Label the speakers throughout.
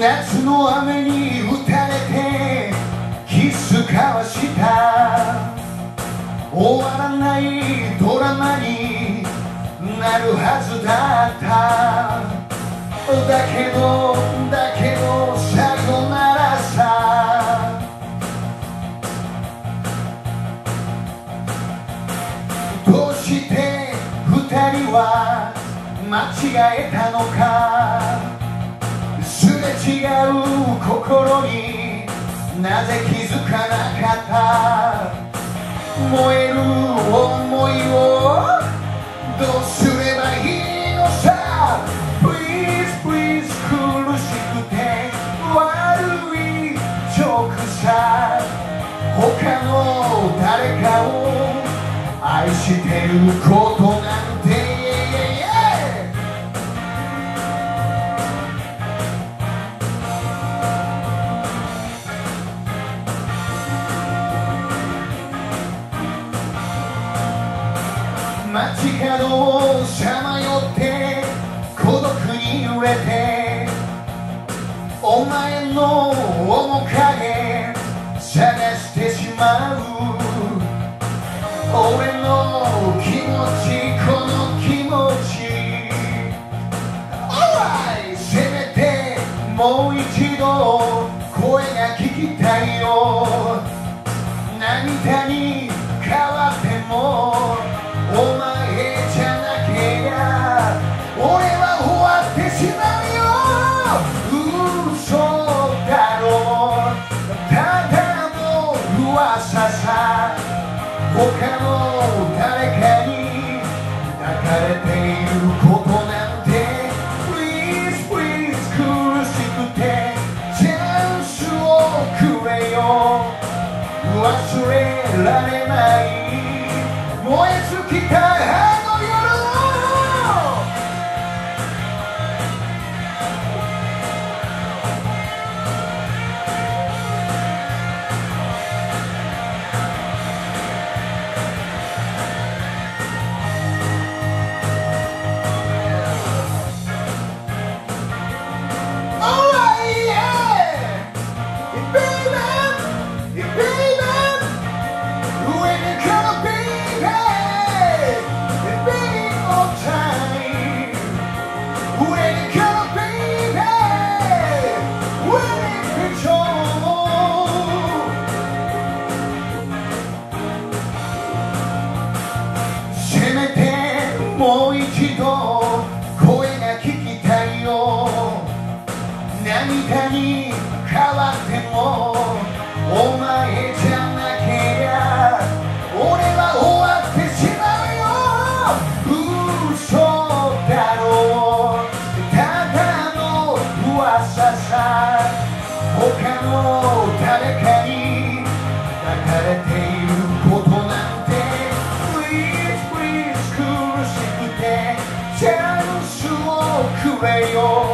Speaker 1: 夏の雨に打たれてキス交わした。終わらないドラマになるはずだった。だけどだけどさよならさ。どうして二人は間違えたのか。違う心になぜ気づかなかった。燃える想いをどうすればいいのさ。Please please 苦しくて悪いジョークさ他の誰かを愛してることなんて街角をさまよって孤独に揺れてお前の面影探してしまう俺の気持ちってしまうよ。嘘だろ。うただの噂さ他の誰かに抱かれていることなんて。Please please 苦しくてチャンスをくれよ。忘れられない。燃え尽きた涙に変わってもお前じゃなけりゃ俺は終わってしまうよ。嘘だろう。ただの噂さ。他の誰かに抱かれていることなんて Please please 苦しくてチャンスをくれよ。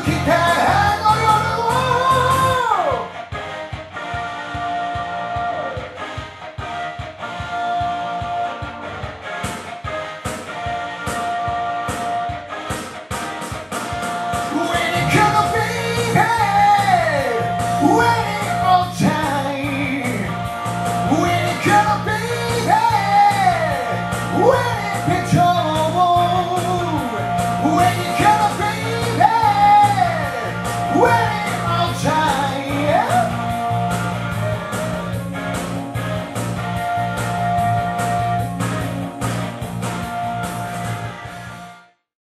Speaker 1: When it comes to hey,